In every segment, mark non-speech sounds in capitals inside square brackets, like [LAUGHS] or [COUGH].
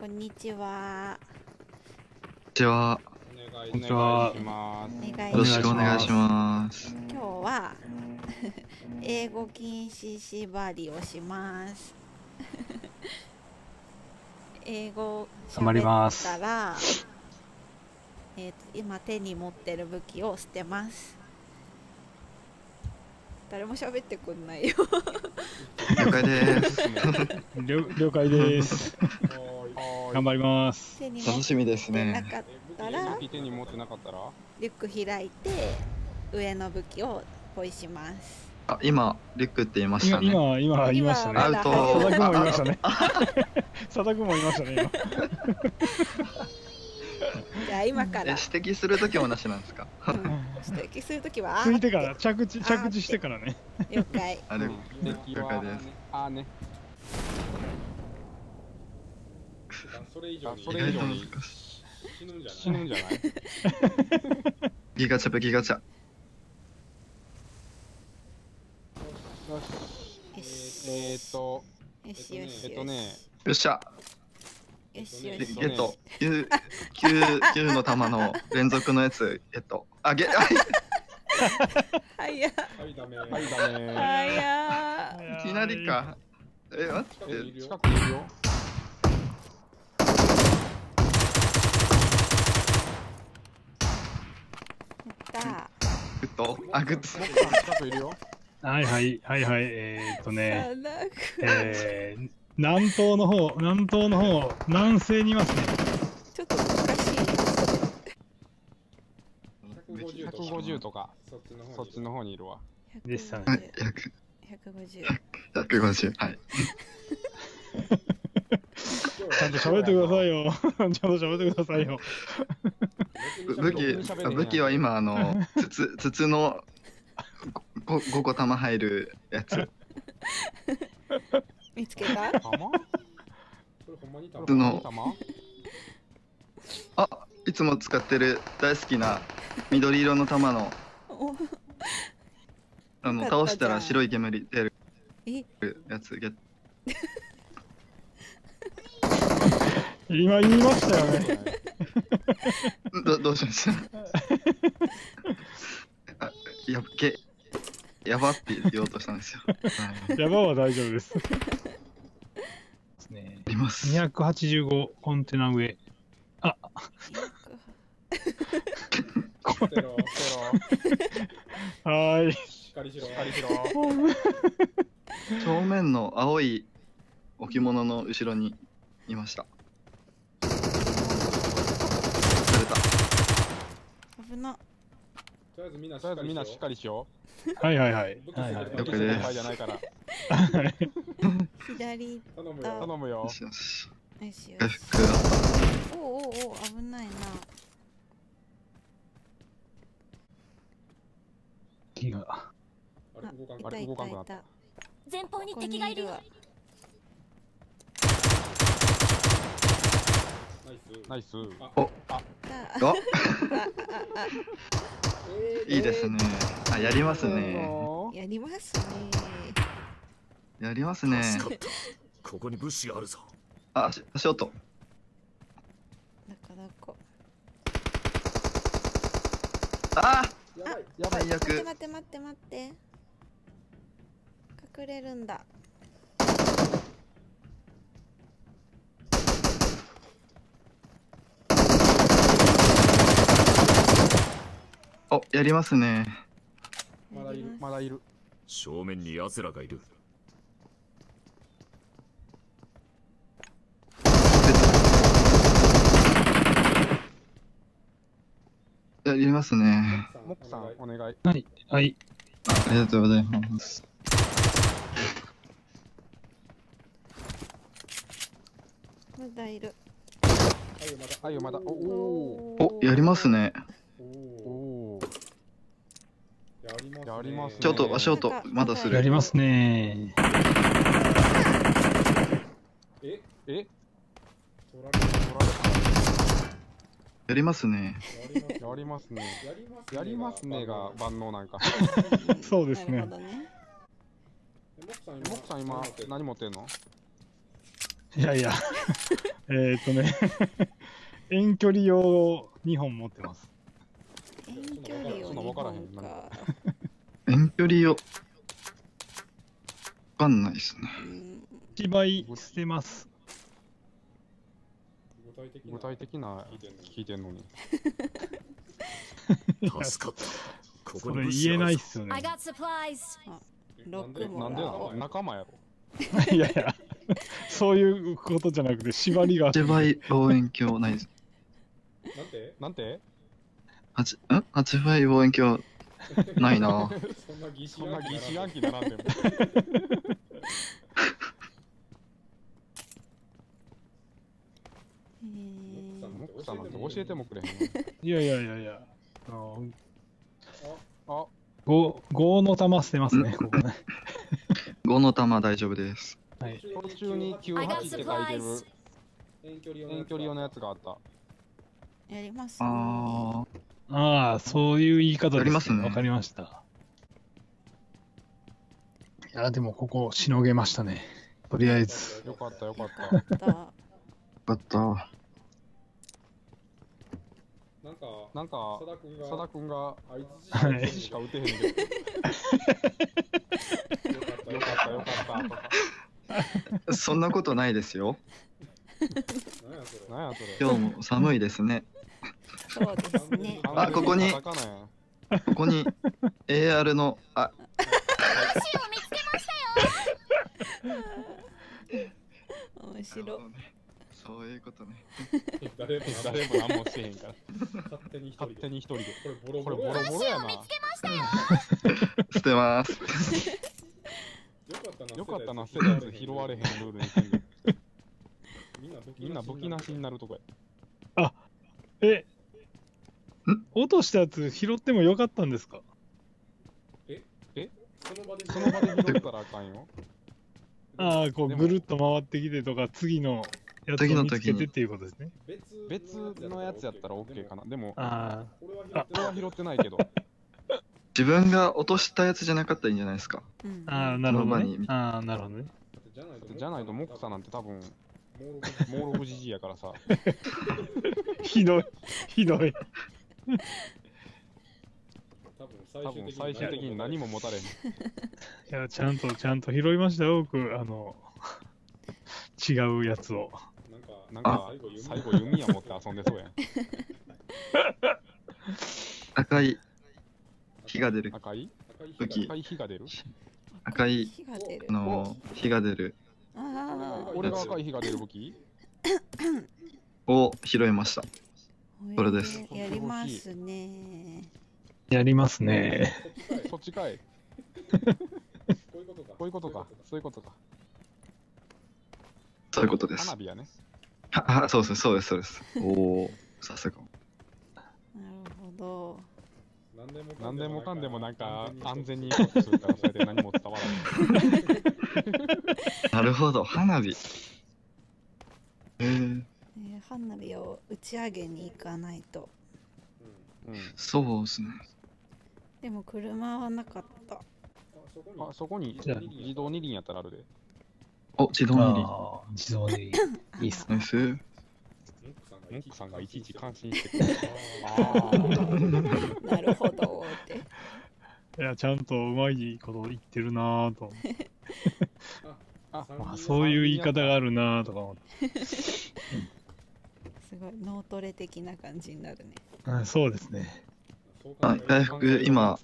こんにちは。こんにちは。こんにちは。お願いよろしくお願いしす。ます。今日は [LAUGHS] 英語禁止縛りをします。[LAUGHS] 英語喋っすたら、えーと今手に持ってる武器を捨てます。誰も喋ってくんないよ。了解です。了了解です。[LAUGHS] 頑張ります。楽しみですね。なかったら、手に持ってなかったら？リュック開いて上の武器をポイします。あ、今リュックって言いまし今たね。今今言いましたね。アウト。佐田君も言いまあしたね。佐田君も言いましたね。[LAUGHS] 今 [LAUGHS] じゃあ今からえ、指摘するときもなしなんですか？指摘するときは [LAUGHS] ついてから着地着地してからね。了解あ了解です。あーねそれ以上にそ意外と難れ以上にしい。死ぬんじゃない？死ぬんじゃない？[LAUGHS] ギガチャ、武器ガチャ。よしよしえーっとよしよしえっとねよっしゃ。よしよゲット。九九九の玉の連続のやつゲット。あ、ゲ、あはいやはいダメはいダメはいやいきなりか。え、待って。近くにいるよ近くにいるよだグッド？あ、グッモクさん近くいるよはいはいはいはい。えーっとね。えー南東の方南東の方南西にいますね。ちょっと難しい150とか150とかそっちの方にいるわでしたねはい、百150百五十。はい。[LAUGHS] ちゃんと喋ってくださいよ。[LAUGHS] ちゃんと喋ってくださいよ。ぶ武器武器は今あの [LAUGHS] 筒筒のご五個玉入るやつ。[LAUGHS] 見つけた？玉？これほんまに玉？普通の。玉？あ、いつも使ってる大好きな緑色の玉のお。あの倒したら白い煙出るえ？やつゲット。今言いましたよね。[LAUGHS] [LAUGHS] どどうしましたあやっけやばって言おうとしたんですよ。はい、ヤバは大丈夫です。ですね。あります。285コンテナ上。あ、捨てろはーい。しっかりしろしっかりしろ [LAUGHS] 正面の青い置物の後ろにいました。された。危な。とりあえずみんなしとりあえずみんなっかりししっかりしよはい。はいはい。はいはいです。心配じゃないから。はい。左。頼むあ。よ頼むよ。よしよし。よしよし。おうおうおう危ないな。気が。あれ動かん。かいたい動かんくなった。前方に敵がいるよいるわナイスナイスだお、あ [LAUGHS] いいですね。あ、やりますね。やりますねやりますね。ここに物資があるぞあ、足足音。なかなかあやばいやばい最悪。待って待って待って待って隠れるんだお、やりますね。まだいるまだいる正面に奴らがいるやりますね。モクさんお願いはい。はい。ありがとうございます。まだいるはいまだあゆまだおおお、やりますね。おおやりますね。ちょっと足音、まだする。やりますね。ええ？取られた。取られやりますね。たやりますね。やりますやりますねが万能なんか。[LAUGHS] そうですね。モクさんモクさん今何持ってんの？いやいや、えっとね、遠距離用を2本持ってます。分からへんか遠距離を。わかんないですね。うん芝居捨てます。具体的な具体的な聞いてんのに。助かった。ここ言えないっ。すよねなんでならおうの？仲間やろ。いやいや、そういうことじゃなくて、縛りが。八倍望遠鏡ないです。なんて？なんて？八、ん八倍望遠鏡ないな。[LAUGHS] そんな疑そんな疑似や暗鬼並んでも。えーモックさんなんて教えてもくれへんよ。いやいやいやいや。あのあ、5, 5の玉捨てますね、ここね。[LAUGHS] 五の玉大丈夫です。はい。途中に got 98って書いてる.遠距離遠距離用のやつがあった。やりますねあああ、そういう言い方です、やりますねわかりました。いや、でもここ、しのげましたね。とりあえず。よかったよかった。よかった。なんかなんか佐、田君が佐田君があいつしか打てへんけど。よかったよかったとか。そんなことないですよ。今日も寒いですね。そうですねあここにここに AR の、あ、面白いそういうことね。誰も誰も何もしてへんから。勝手に勝で手に一人で。これボロボボロやロボロやな。捨てます。よかったなよかったな、捨てたやつ拾われへんルールに組んで。みんな武器みんな武器なしになるとこや。えん？落としたやつ拾ってもよかったんですか？その場でその場で拾ったらあかんよ。[LAUGHS] ああ、こうぐるっと回ってきてとか、次のやつ次のを見つけてっていうことですね。別別のやつやったら OK かな？でも、ああこれは拾ってないけど。自分が落としたやつじゃなかったらいいんじゃないですか？うんあ、ああ、なるほどその場にね。ああ、なるほどね。じゃないとじゃないと、モックさんなんて多分、モールモーログじじいやからさ。[LAUGHS] ひどい、ひどい。多分最終的に何も持たれへん。いや、ちゃんと、ちゃんと拾いましたよ、僕。あの、違うやつを。なんかなんか、最後弓矢持って遊んでそうやん。赤い火が出る。赤い？武器赤い火が出る？赤い、あのー、火が出るああ俺が赤い火が出る武器？を拾いました。それですやりますねやりますね。そっちかい。こういうことかこういうことか。そういうことか。そういうことです。花火やね。は、は、そうです、そうです、そうです。おお、さすが。なるほど何でもかんでもなんか安全にいこうとするからそれで何も伝わらない。なるほど、花火。えー、えー花火を打ち上げに行かないとうん。そうですね。でも車はなかったあ、そこに自動二輪やったらあるで。お、自動二輪。ああ、自動でいい。[LAUGHS] いいっすね。ナイス。モックさんがいちいち感心してくる。ああ。なるほどっていや、ちゃんとうまいこと言ってるなぁと。[LAUGHS] あ、まあ、そういう言い方があるなぁとか思って。[LAUGHS] すごい脳トレ的な感じになるね。うんそうですね。あ、回復、今。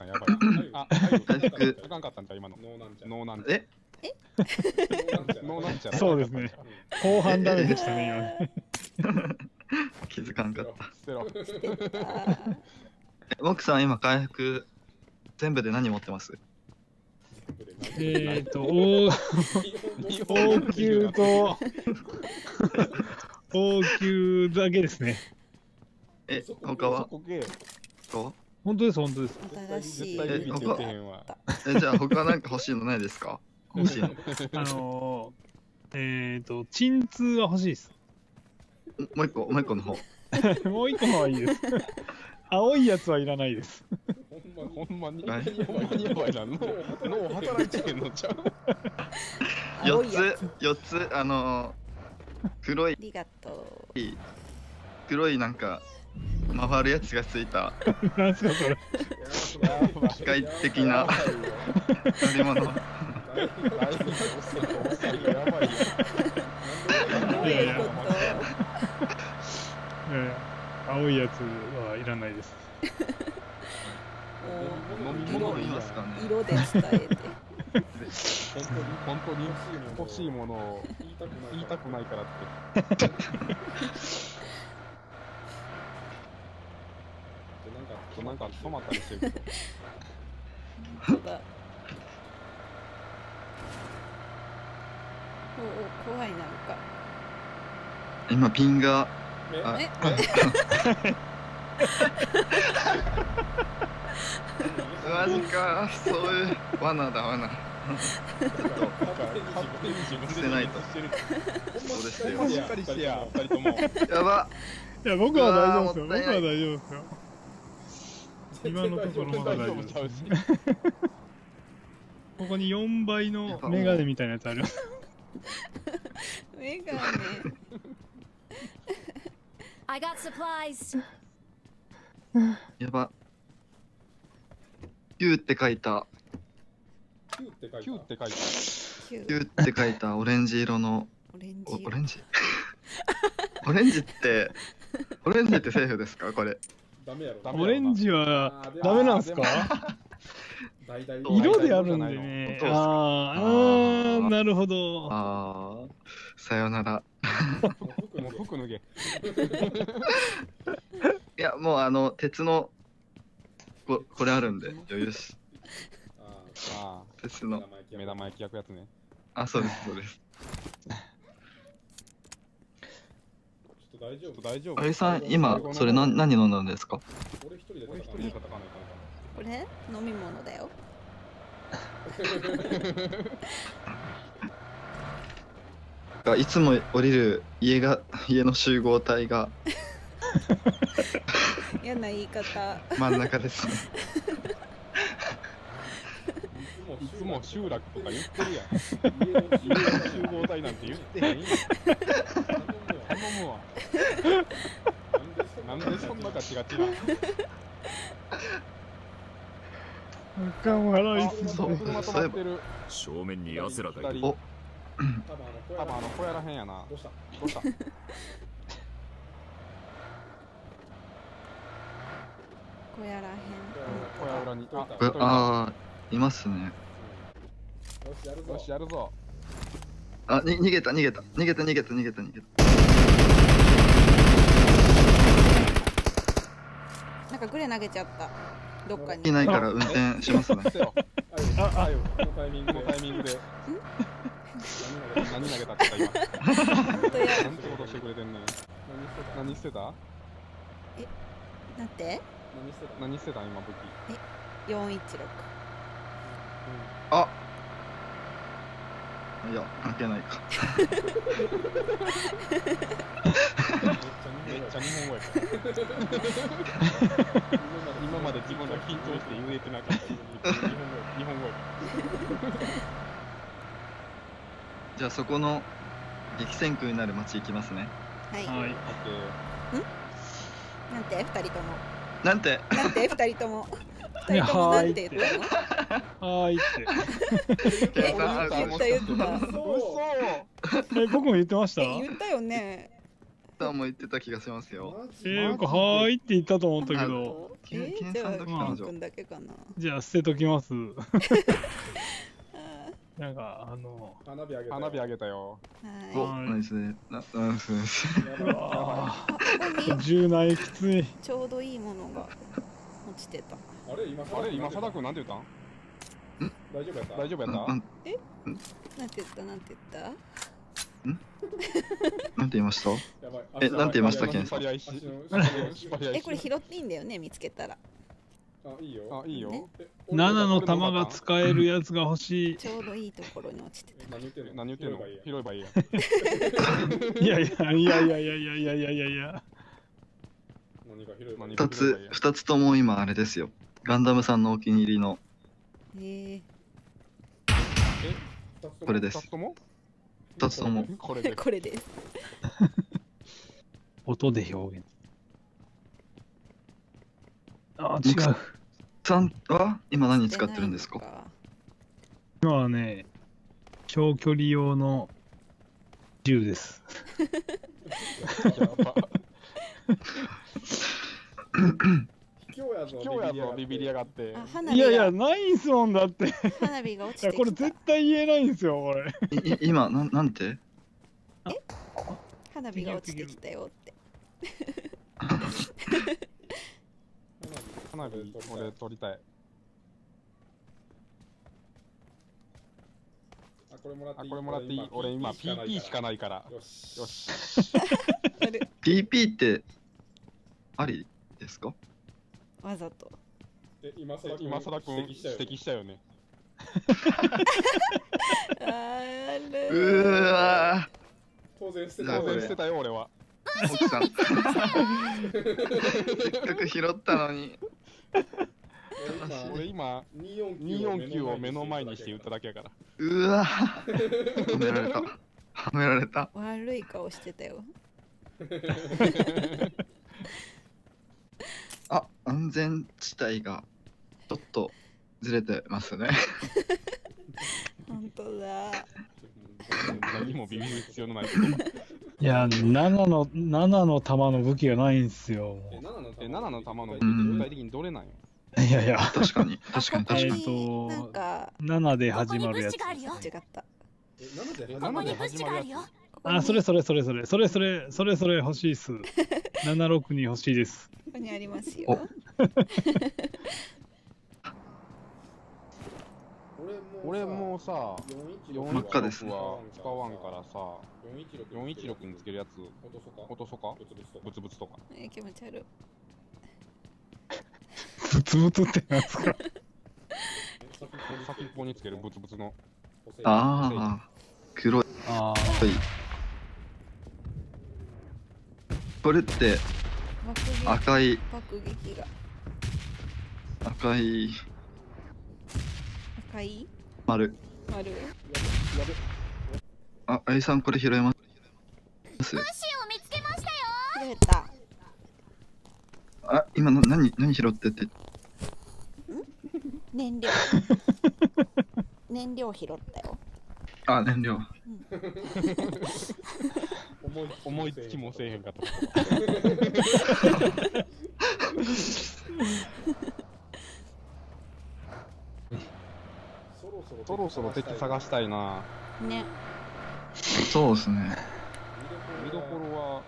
あ、回復あかんかったんちゃう今の。ノーなんちゃえ？ノーなんちゃそうですね。後半ダメでしたね、今。ね。気づかんかった。捨てろ。あえモクさん、今、回復、全部で何持ってます？えっと、大、大級と、大級だけですね。え、他は？他は？本当です、本当です。新しい絶対ビビって言ってへんわ。え、じゃあ、他なんか欲しいのないですか？[LAUGHS] 欲しいの。あのー、えっと、鎮痛は欲しいです。もう一個、もう一個の方。[LAUGHS] もう一個のはいいです。青いやつはいらないです。ほんまに、はいほんまにやばいな。脳脳働いてへんのちゃう？青四いやつつ、四つ、あの黒いありがと黒いなんか回るやつがついたなんすかそれ。機械的な乗り物やばい青いやつはいらないです。[LAUGHS] も飲みう物いますかね色で伝えて。本当に欲しいものを言いたくないからって。なんか止まったりしてるけど。本当だ。おお怖いなんか。今ピンがあえ？[LAUGHS] マジかそういう罠だ罠勝手に自分でしてないと。そうですよしっかりしてや、二人とも。やばいや、僕は大丈夫ですよ。僕は大丈夫ですよ。今のところまだ大丈夫ですちゃうし。ここに4倍のメガネみたいなやつあります。メガネ。I got supplies. [LAUGHS] やば Q って書いた Q って書いた。って書いてキュ Q って書いた。オレンジ色の。オレンジオレンジ。[LAUGHS] オレンジってオレンジってセーフですか？これ。ダメやろ。オレンジはダメなんすか？[LAUGHS] 色であるんでね。あーあー、なるほど。あー。さよなら。[LAUGHS] もう服脱げ。いやもうあの鉄のここれあるんで余裕です。ああ鉄の。目玉焼き焼くやつね。あそうですそうです。ちょっと大丈夫。大丈夫。あゆさん今それ何何飲んだんですか？俺一人で俺一人で戦わない。かこれ飲み物だよ。[LAUGHS] がいつも降りる家が家の集合体が。[LAUGHS] 嫌な言い方。真ん中ですね。ら。いつも集落とか言ってるやん。集合体なんて言ってへんやん。頼むわ。なんでそんなガチガチな。あかん笑いすぎそう車止まってる。正面に奴らがいる。お多分あの小屋らへんやな。どうした？どうした？小屋らへん。小屋裏に。あ、あーいますねよしやるぞよし、やるぞ。あに逃げた逃げた逃げた逃げた逃げた逃げたなんかグレ投げちゃった。どっかいに。ないから運転しますね。[LAUGHS] あゆああゆ、このタイミングでタイミングで。何投げたって今。本当や。なんてことしてくれてんねん。何してた何してたなんて？何してた何してた今武器。四一六。あいや関係ないかめっちゃ日本語やから。今まで自分が緊張して言えてなかった。日本語や。日本語や。じゃあそこの激戦区になる町行きますねはい。はい。オッケー。なんて？二人とも。なんて？なんて？二人とも。二人ともなんて言ったの？はーいって。[LAUGHS] 嘘。え、僕も言ってました？え言ったよね。さんも言ってた気がしますよ。えー、僕、はーいって言ったと思ったけど、けえ計じゃあ算時彼女キム君だけかな。じゃあ捨てときます。あ [LAUGHS] なんか、あの、花火あげた花火あげたよ。おーはナイス。ねなナイス。ですやばいやばあい。あここにー柔軟きつい。ちょうどいいものが落ちてた。いあれ今あれ今、佐田君なんて言ったん？大丈夫やった？大丈夫やった？ななん。なんて言った？なんて言った？[LAUGHS] なんて言いました？やばい。えなんて言いました？っけえこれ拾っていいんだよね見つけたら。あいいよ。あ、いいよ。ね？え7の弾が使えるやつが欲しい。ちょうどいいところに落ちてた。何言ってんの？何言ってんの？拾えばいいや拾えばいいやん。いやいやいやいやいやいやいやいや。いやいや。何か拾えばいい？何か二つ二つとも今あれですよ。ガンダムさんのお気に入りの。え二つともこれです二つとも？これで。[LAUGHS] これです [LAUGHS] 音で表現。あ、違う。さんは今何使ってるんですか？今はね、長距離用の銃です。[LAUGHS] やば。卑怯やぞ今日やぞ、ビビりやがって。いやいや、ないんすもんだって。い花火が落ちてや、きたこれ絶対言えないんですよ、これ。今なんなんて？花火が落ちてきたよって花火、俺撮りたい。あこれもらってあ、い？いこれもらっていい？俺今 PP しかないから。よしよし。[LAUGHS] ?PP ってありですか？わざとえ今さら今更くん指指摘したよね摘したよね。あうるーわ当然捨てじゃあこれ当然捨てたよ、俺は。ー奥さん。せっかく拾ったのに。俺今、249 249を目の前にして言っただけやから。うわーはめられた。はめられた。悪い顔してたよ [LAUGHS] あ、安全地帯がちょっとずれてますね。[LAUGHS] 本当だ何もビビる必要のない。いや、7の、7の弾の武器がないんすよ。えも7のえ、7の弾のうん具体的にどれなんよ？ういやいや、確かに、確かに、確かえに。ーとなんか7で始まるやつこ。こに物資があるよ違ったえ7でえここに7で物資があるよ始まるやつ。ここに。あ、それそれそれそれ、それそれ、それそれ欲しいっす。[LAUGHS] 76に欲しいです。ここにありますよ。お。[LAUGHS] [LAUGHS] 俺もさ、真っ赤ですね。416は使わんからさ、416 416につけるやつ、落とそうか落とそかブツブツとブツブツとか。えー気持ち悪い。ブツブツってなんすか？先っぽにつけるブツブツの。ああ、黒い。あこれって赤い、爆撃が。赤い。赤い？丸。丸。あ、あいさんこれ拾えます。物資を見つけましたよ。拾えた。あ、今の何、何拾ってって。燃料。[LAUGHS] 燃料拾ったよ。あ、燃料。[LAUGHS] [LAUGHS] 思いつきもせえへんかった。そろそろそろそろ敵探したいな。ねそうですね。見どころは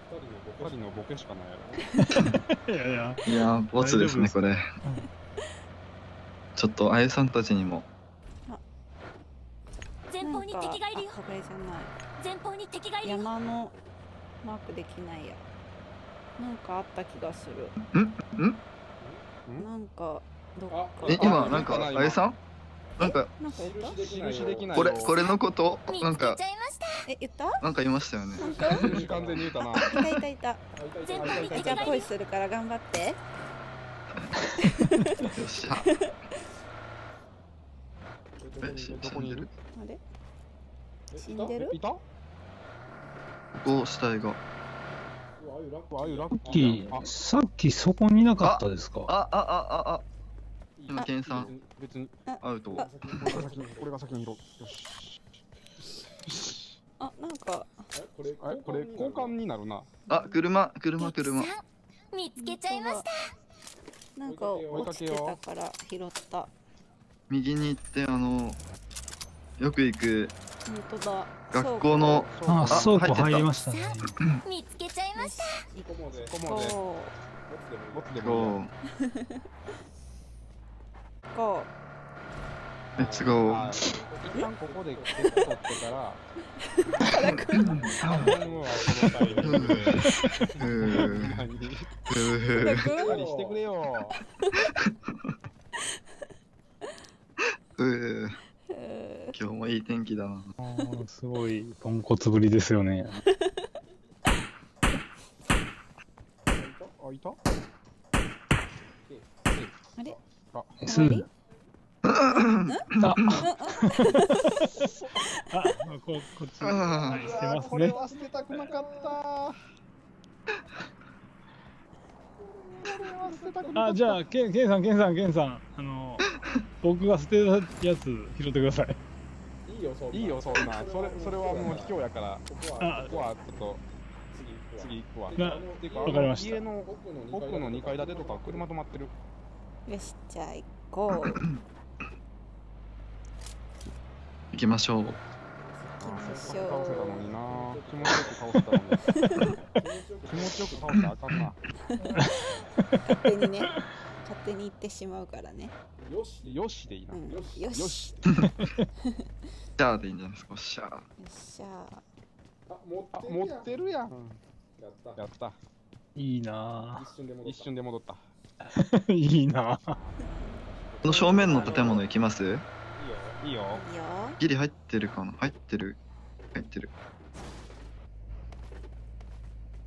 2 2人のボケしかないやろ。あ。[LAUGHS] いやいや。いやー、ボツですね、これ。ちょっと、あゆさんたちにも。前方に敵がいるよあ壁じゃない前方に敵がいるよ山のマークできないや。なんかあった気がする。ん？ん？なんかどっか。え、あ今、なんか、今あゆさん？なんか、なんか言った？印できないこれ、よこれのこと？なんかけち、ゃいましたえ言った？なんか言いましたよね。完全に言うたな。いたいたいた。じゃあポイするから頑張って。よっしゃ。え、しどこにいる？あれ？死んでる？いた？ここ、死体が。さっキきさっきそこにいなかったですか？あ、あ、あ、あ、あ。今、ケンさん、別に、アウト。あ俺が先に、俺が先に拾う。よし。あなんかこれこれ交換になるな。あ、車、車、車。敵さん見つけちゃいましたなんか落ちてたから拾った右に行って、あの、よく行く本当だ。学校の、あ、あ倉庫入りましたね。見つけちゃいました。ここまでここまで、こボツでもいいやこうレッツゴあー。一旦ここで取ってから、うー何ううーくしっかりしてくれよ。うーう [LAUGHS] 今日もいい天気だな。すごい、ポンコツぶりですよね。あ、いた？あれ？す終わり？あ。あ、[LAUGHS] ここっち、あはい、ー捨てますね。これは捨てたくなかった。あ、じゃあ、ケン、ケンさん、ケンさん、ケンさん、あの、僕が捨てたやつ拾ってください。いいよ、そんな。いいよ、そんな。それ、それはもう卑怯やから。ここは、あここはちょっと、次行くわ。次行くわ。なていうかわかりました家の奥の2階建てとか車止まってる。よしじゃあ行こう行 [COUGHS] 行きましょう。きまし倒せたのょにな気持ちよく倒せたのに。[LAUGHS] 気持ちよく倒したらあかんな。う [LAUGHS] 勝手にね勝手に行ってしまうからねよし、よしでいいな。うんよしよしよし。じゃあでいいんじゃないですか。しゃ。よっしゃあ、持あ、ってる持ってるやん。やった。やった。いいな一瞬で戻った。一瞬で戻った。ぁ。[LAUGHS] いいなぁ。この正面の建物行きます？いいよ。いいよ。いいよギリ入ってるかな？入ってる。入ってる。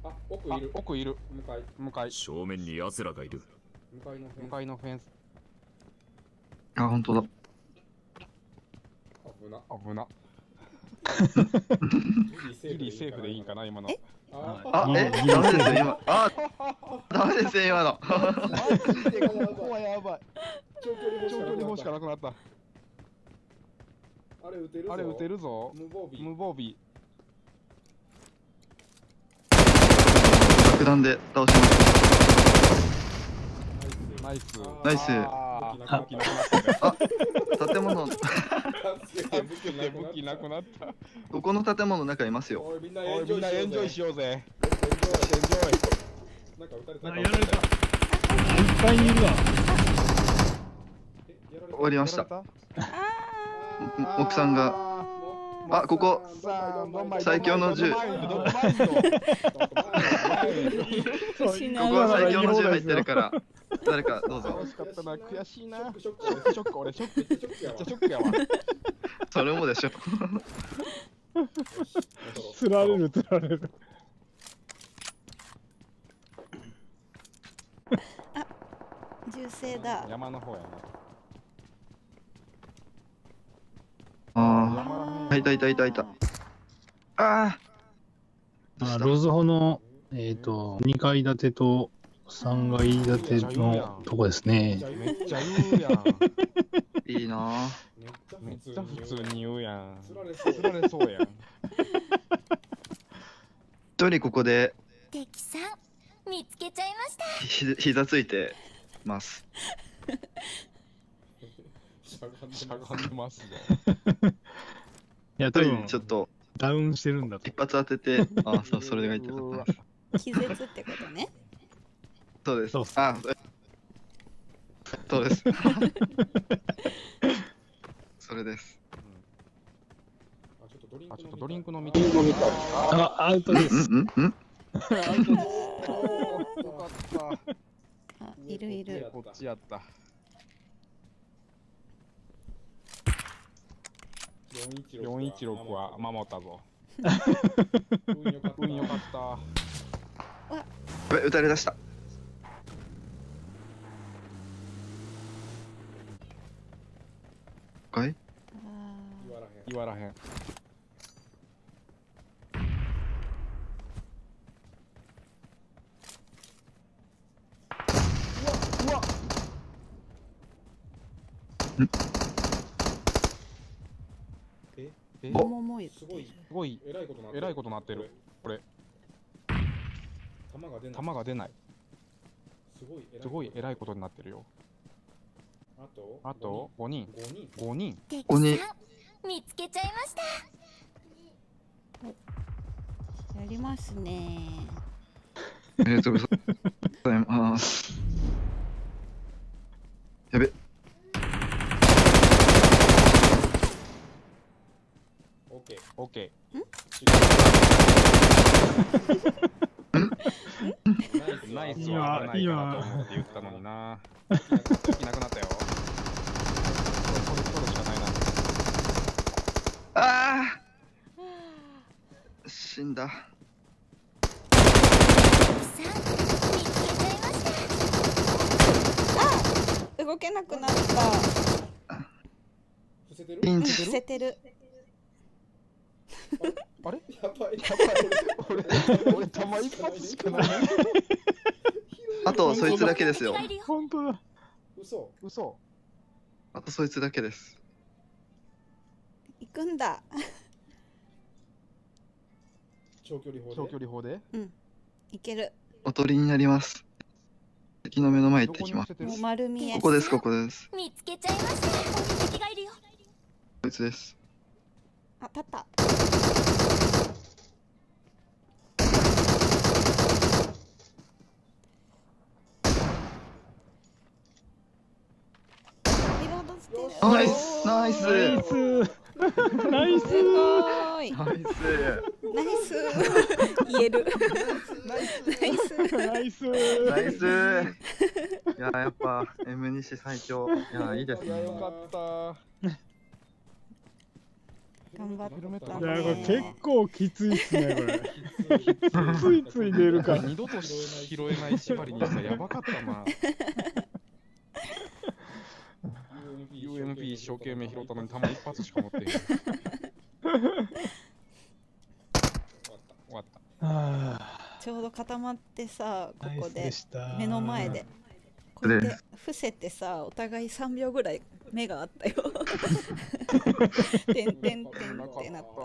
あ、奥あいる。奥いる。向かい。向かい。正面に奴らがいる向かいのフェン向ス。かいのフェンス。あ、本当だ。危な。危な。ギリセーフでいいんかな、今の。あ、あ、え、ダメですよ、今。あ、[LAUGHS] ダメですよ、今の。マジでここはやばい。長距離長距離砲砲しかしかなくなった。あれ撃てるぞ。あれ撃てるぞ。無防備。無防備。爆弾で倒します。ナイス。ナイスあ。建物、武器なくなった。ここの建物の中いますよ。おいみんなエンジョイしよようぜ。う。エンジョイ。ジョイ。なんか撃たれたあ、やられた。いっぱいにいるわ。終わりました。奥さんが、あここ最強の銃ここは最強の銃入ってるから、誰かどうぞ。惜しかったな、悔しいな。ショックショックショック、俺ショック。めっちゃショックやわめっちゃショックやわ。それもでしょ。つられる、つられる。銃声だ山の方やな。あ山あ、いたいたいたいた？ああ。ロズホの、えっ、と、2階建てと3階建てのとこですね。めっちゃ言うやん。いいなめっちゃ普通に言うやん。釣られそう釣られそうやん。一人ここで敵さん見つけちゃいましたひ膝ついてます。しゃがんでますがんでますよ。[LAUGHS] いや、多分ちょっとダウンしてるんだと一。発当てて、ああ、そう、[LAUGHS] それが言ってうわた。気絶ってことねそうです。そうっすあそうです。[LAUGHS] それです。あちょっとドリンクあ、ちょっとドリンクの飲みたい。あ、アウトです。んんんよかった。あいるいるこっちやった。416は守ったぞ。運よかった運よかった。たれ出した。かいあ言わらへん言わらへん。うわえ言ってすごい。るすごい、えらいことなってえらいことなってる。これ、弾が出ない。弾が出ない。すごい。すごいえらいことになってるよ。あと？あと？5人。5人。5人。見つけちゃいました。やりますね。ありがとうございます。やべ、オッケー。ナイス。は危ないかなと思って言ったのにな。武器なくなったよ。これ、これ、これしかないな。ああ死んだ。動けなくなった伏せてる伏せてるあれ？やばい。俺、俺、弾一発しかない。あとそいつだけですよ。本当だ。嘘？嘘。あとそいつだけです。行くんだ。長距離砲で？長距離砲で？いける。おとりになります。敵の目の前行ってきます。ここですここです。見つけちゃいました。敵がいるよ。こいつです。あ立ったリロードしてるナイスナイスナイス。ナイス。すごいナイスナイス言えるナイスナイス。ナイスいややっぱ M 西最強いやいいですいや、ねよかった。頑張ったいヘルメットや、ねこれ結構きついっすね、これ。[LAUGHS] ついつい出るから。二度と拾えない縛りにしたらやばかったな。UMP 一生懸命拾ったのに弾一発しか持ってへん。[LAUGHS] 終わった。あちょうど固まってさここで。目の前で。こうやって伏せてさお互い3秒ぐらい目があったよ [LAUGHS] てんてんてんってなっった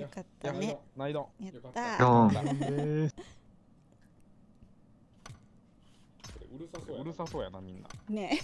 よかった。ねナイドン。やったたよです。うるさそうやなうるさそうやな、みんな。ね